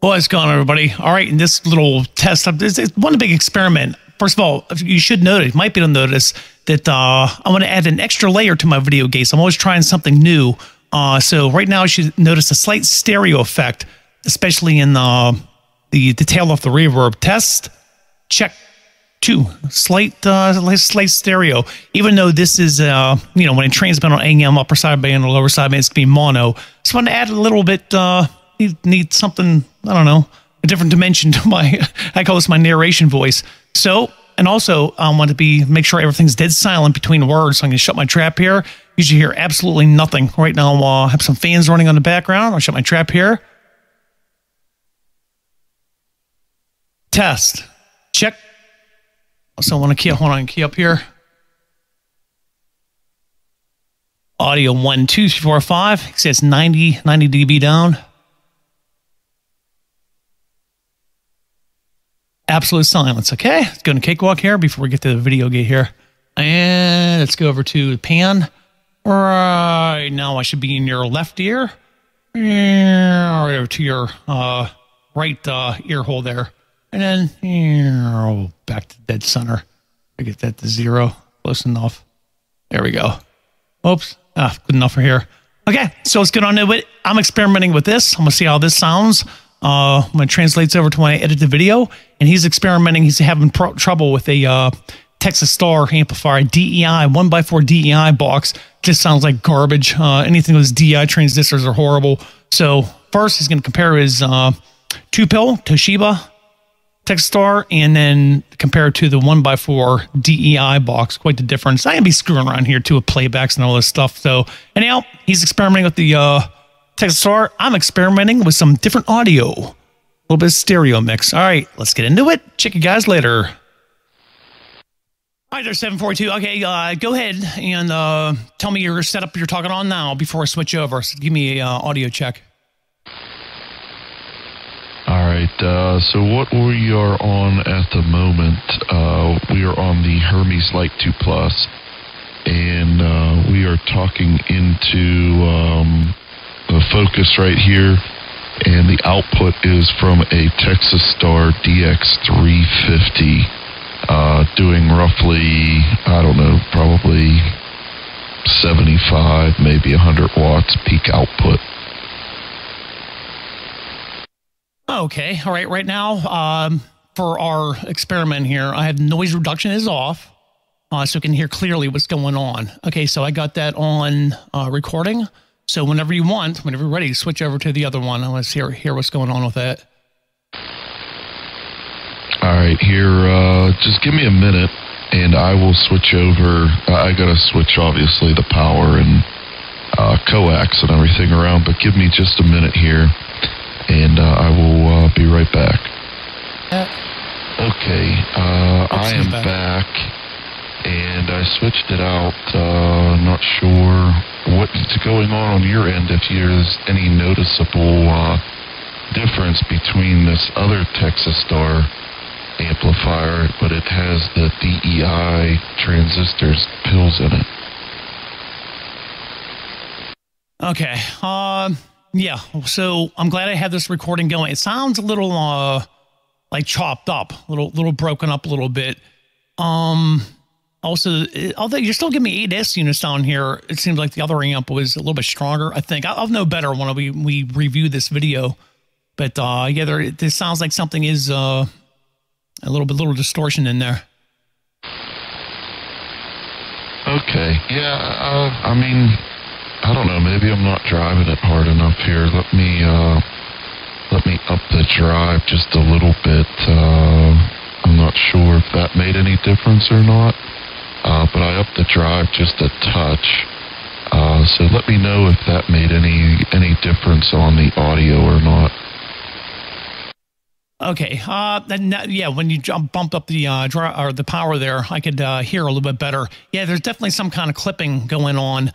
What's going on, everybody? All right, in this little test, this is one big experiment. First of all, you should notice, might be to notice that uh, I want to add an extra layer to my video gates. I'm always trying something new. Uh, so right now, you should notice a slight stereo effect, especially in the the, the tail off the reverb test. Check two, slight uh, slight stereo. Even though this is uh, you know when it transmit on AM upper side band or lower side band, it's gonna be mono. Just want to add a little bit. Uh, need, need something I don't know a different dimension to my I call this my narration voice. So and also I want to be make sure everything's dead silent between words. So I'm gonna shut my trap here. You should hear absolutely nothing right now. I have some fans running on the background. I'll shut my trap here. Test. Check. Also, I want to key. Hold on, key up here. Audio one, two, three, four, five. It says 90, 90 dB down. Absolute silence. Okay, let's go to cakewalk here before we get to the video gate here. And let's go over to the pan. Right now, I should be in your left ear. Right over to your uh, right uh, ear hole there. And then back to dead center. I get that to zero. Close enough. There we go. Oops. Ah, good enough for here. Okay, so let's get on to it. I'm experimenting with this. I'm gonna see how this sounds. Uh, when it translates over to when I edit the video, and he's experimenting. He's having trouble with a uh, Texas Star amplifier, DEI one by four DEI box. Just sounds like garbage. Uh, anything with DEI transistors are horrible. So first, he's going to compare his uh, two pill Toshiba Texas Star and then compare it to the one by four DEI box. Quite the difference. I can be screwing around here too with playbacks and all this stuff. So anyhow, he's experimenting with the uh, Texas Star. I'm experimenting with some different audio, a little bit of stereo mix. All right, let's get into it. Check you guys later. Right, there's 742. Okay, uh, go ahead and uh, tell me your setup you're talking on now before I switch over. So give me a uh, audio check. All right. Uh, so what we are on at the moment, uh, we are on the Hermes Lite 2 Plus, and uh, we are talking into um, focus right here, and the output is from a Texas Star DX350, uh, doing roughly, I don't know, probably 75, maybe 100 watts peak output. Okay. All right. Right now, um, for our experiment here, I have noise reduction is off, uh, so you can hear clearly what's going on. Okay. So I got that on uh, recording. So whenever you want, whenever you're ready, switch over to the other one. I want to hear, hear what's going on with that. All right. Here, uh, just give me a minute and I will switch over. I got to switch, obviously, the power and uh, coax and everything around, but give me just a minute here and uh, I will uh, be right back. Okay, uh, I am back. back. And I switched it out. Uh, not sure what's going on on your end. If there's any noticeable uh, difference between this other Texas Star amplifier, but it has the DEI transistors pills in it. Okay. Um. Yeah. So I'm glad I had this recording going. It sounds a little uh like chopped up, a little little broken up a little bit. Um also although you're still giving me 8S units down here, it seems like the other amp was a little bit stronger. I think I'll, I'll know better when we we review this video. But uh yeah, there this sounds like something is uh a little bit little distortion in there. Okay. Yeah, uh, I mean I don't know. Maybe I'm not driving it hard enough here. Let me uh, let me up the drive just a little bit. Uh, I'm not sure if that made any difference or not, uh, but I upped the drive just a touch. Uh, so let me know if that made any any difference on the audio or not. Okay. Uh, then yeah, when you jump, bumped up the uh, or the power there, I could uh, hear a little bit better. Yeah, there's definitely some kind of clipping going on.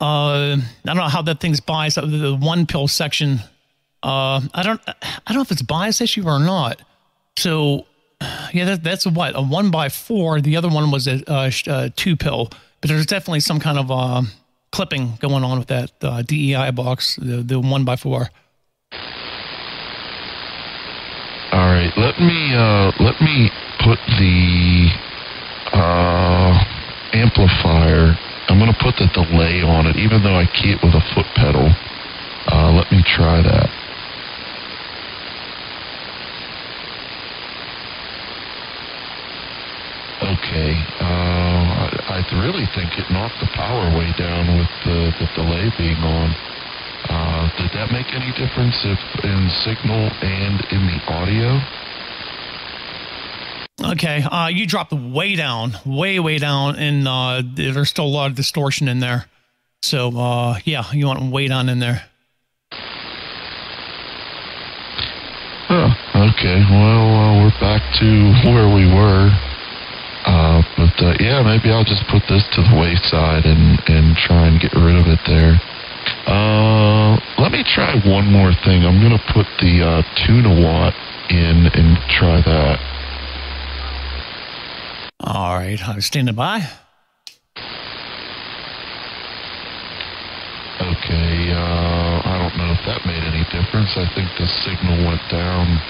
Uh, I don't know how that thing's biased. The one pill section. Uh, I don't. I don't know if it's bias issue or not. So, yeah, that, that's a what a one by four. The other one was a, a, a two pill. But there's definitely some kind of uh, clipping going on with that uh, DEI box, the the one by four. All right, let me uh, let me put the uh, amplifier. I'm going to put the delay on it, even though I key it with a foot pedal. Uh, let me try that. Okay. Uh, I, I really think it knocked the power way down with the, the delay being on. Uh, did that make any difference if in signal and in the audio? Okay, uh, you dropped way down, way way down, and uh, there's still a lot of distortion in there. So uh, yeah, you want way down in there. Huh. Okay. Well, uh, we're back to where we were. But uh, yeah, maybe I'll just put this to the wayside and and try and get rid of it there. Uh, let me try one more thing. I'm gonna put the uh, tuna watt in and try that. All right, I'm standing by. Okay, uh, I don't know if that made any difference. I think the signal went down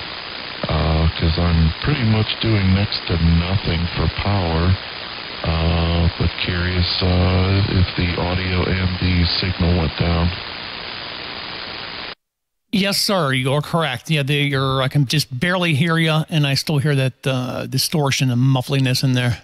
because uh, I'm pretty much doing next to nothing for power. Uh, but curious uh, if the audio and the signal went down. Yes, sir. You're correct. Yeah, you're. I can just barely hear you, and I still hear that uh, distortion and muffliness in there.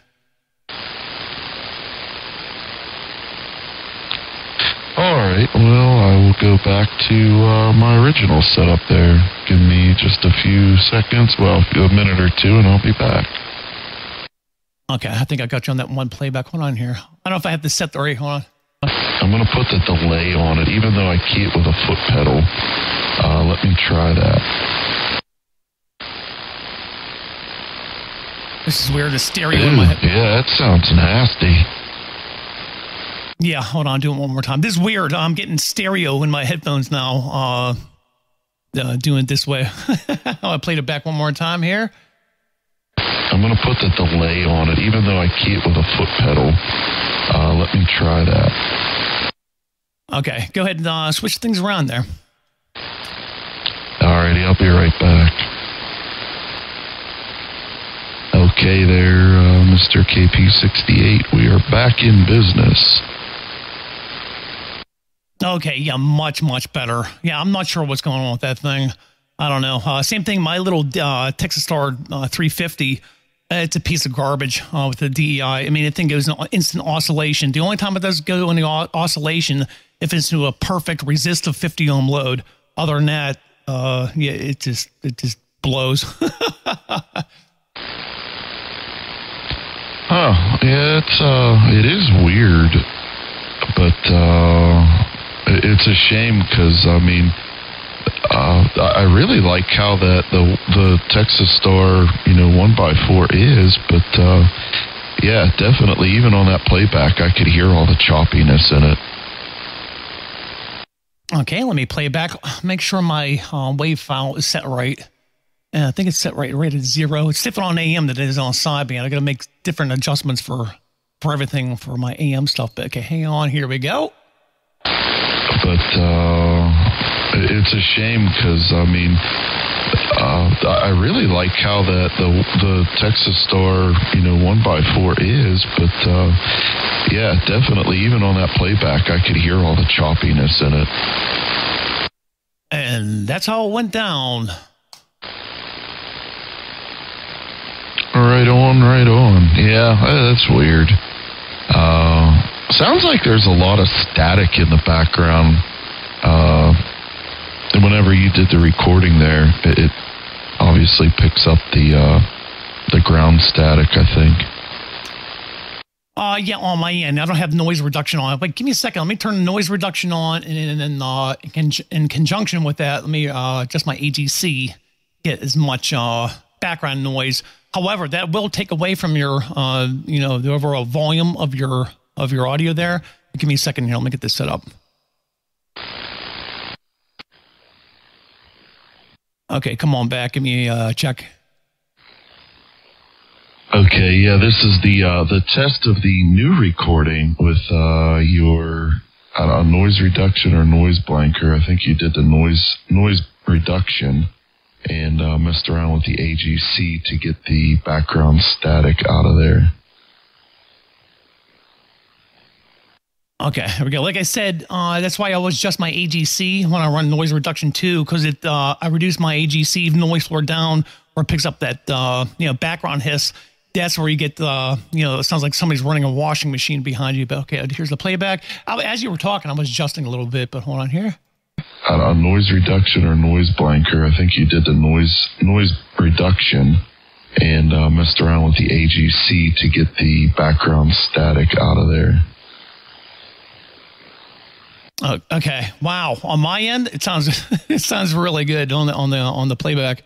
Right. Well, I will go back to uh, my original setup there. Give me just a few seconds, well, a minute or two, and I'll be back. Okay, I think I got you on that one playback. Hold on here. I don't know if I have to set the rate. Hold on. I'm going to put the delay on it, even though I key it with a foot pedal. Uh, let me try that. This is weird. The stereo Ew, in my head. Yeah, that sounds nasty. Yeah, hold on. Do it one more time. This is weird. I'm getting stereo in my headphones now. Uh, uh doing it this way. I played it back one more time here. I'm going to put the delay on it, even though I key it with a foot pedal. Uh, let me try that. Okay, go ahead and uh, switch things around there. Alrighty, I'll be right back. Okay, there, uh, Mr. KP68. We are back in business. Okay, yeah, much, much better. Yeah, I'm not sure what's going on with that thing. I don't know. Uh, same thing, my little uh, Texas Star uh, 350. Uh, it's a piece of garbage uh, with the DEI. I mean, the thing goes in instant oscillation. The only time it does go into oscillation if it's to a perfect resistive 50 ohm load. Other than that, uh, yeah, it just it just blows. Yeah, it's uh, it is weird, but uh, it's a shame because I mean uh, I really like how that the the Texas Star, you know, one by four is, but uh, yeah, definitely. Even on that playback, I could hear all the choppiness in it. Okay, let me play back. Make sure my uh, wave file is set right. And I think it's set right, right at zero. It's different on AM than it is on sideband. I got to make different adjustments for for everything for my AM stuff. But okay, hang on. Here we go. But uh, it's a shame because I mean, uh, I really like how that the the Texas Star, you know, one by four is, but uh, yeah, definitely. Even on that playback, I could hear all the choppiness in it. And that's how it went down. Right on, right on. Yeah, that's weird. Uh, sounds like there's a lot of static in the background. Uh, whenever you did the recording there, it, it obviously picks up the uh, the ground static. I think. Uh, yeah, on my end, I don't have noise reduction on. But give me a second. Let me turn noise reduction on, and then uh, in, in conjunction with that, let me uh, adjust my AGC, get as much uh, background noise. However, that will take away from your, uh, you know, the overall volume of your of your audio there. Give me a second here. Let me get this set up. Okay, come on back. Give me a uh, check. Okay, yeah, this is the uh, the test of the new recording with uh, your uh, noise reduction or noise blanker. I think you did the noise noise reduction, and uh, messed around with the AGC to get the background static out of there. Okay, here we go. Like I said, uh, that's why I was just my AGC when I run noise reduction too, because it uh, I reduce my AGC noise floor down or picks up that uh, you know background hiss. That's where you get the you know it sounds like somebody's running a washing machine behind you. But okay, here's the playback. I, as you were talking, I was adjusting a little bit, but hold on here. Uh, noise reduction or noise blanker. I think you did the noise noise reduction and uh, messed around with the AGC to get the background static out of there. Oh, okay. Wow. On my end, it sounds it sounds really good on the on the on the playback.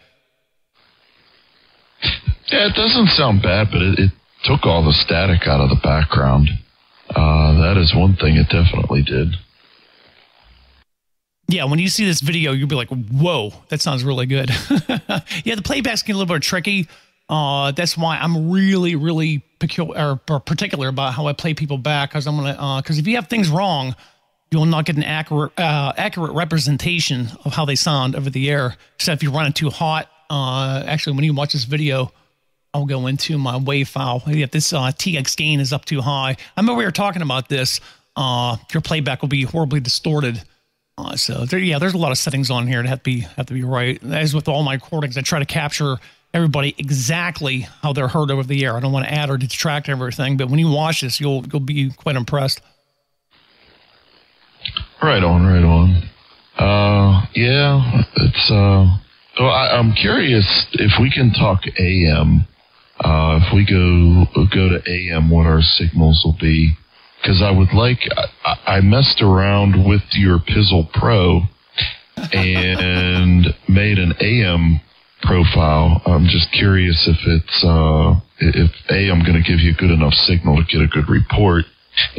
Yeah, it doesn't sound bad, but it, it took all the static out of the background. Uh, that is one thing it definitely did. Yeah, when you see this video, you'll be like, "Whoa, that sounds really good." yeah, the playback's getting a little bit tricky. Uh, that's why I'm really, really peculiar or particular about how I play people back because I'm gonna because uh, if you have things wrong, you will not get an accurate uh, accurate representation of how they sound over the air. Except if you run it too hot. Uh, actually, when you watch this video, I'll go into my wave file. If this uh, TX gain is up too high, I remember we were talking about this. Uh, your playback will be horribly distorted. Uh, so there, yeah, there's a lot of settings on here that have to be have to be right. As with all my recordings, I try to capture everybody exactly how they're heard over the air. I don't want to add or detract everything, but when you watch this, you'll you'll be quite impressed. Right on, right on. Uh, yeah, it's uh. Well, I, I'm curious if we can talk AM. Uh, if we go go to AM, what our signals will be because I would like. I, I, messed around with your Pizzle Pro and made an AM profile. I'm just curious if it's uh, if a I'm going to give you a good enough signal to get a good report,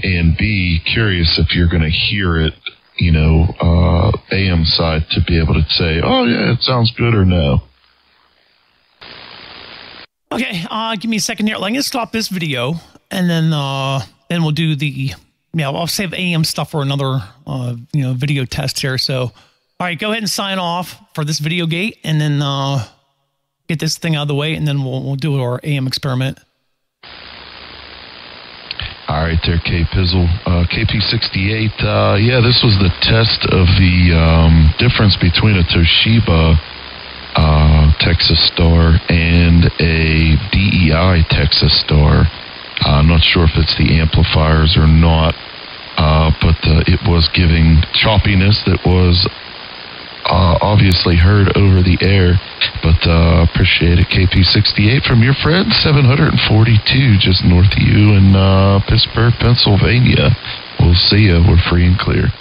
and b curious if you're going to hear it. You know, uh, AM side to be able to say, "Oh yeah, it sounds good," or no. Okay, uh, give me a second here. I'm going to stop this video, and then uh, then we'll do the yeah. I'll save AM stuff for another uh, you know video test here. So all right, go ahead and sign off for this video gate, and then uh, get this thing out of the way, and then we'll we'll do our AM experiment. All right, there, K Pizzle, uh, KP68. Uh, yeah, this was the test of the um, difference between a Toshiba uh, Texas Star and a DEI Texas Star. Uh, I'm not sure if it's the amplifiers or not, uh, but uh, it was giving choppiness that was uh, obviously heard over the air. But uh, appreciate it, KP68 from your friend 742, just north of you in uh, Pittsburgh, Pennsylvania. We'll see you. We're free and clear.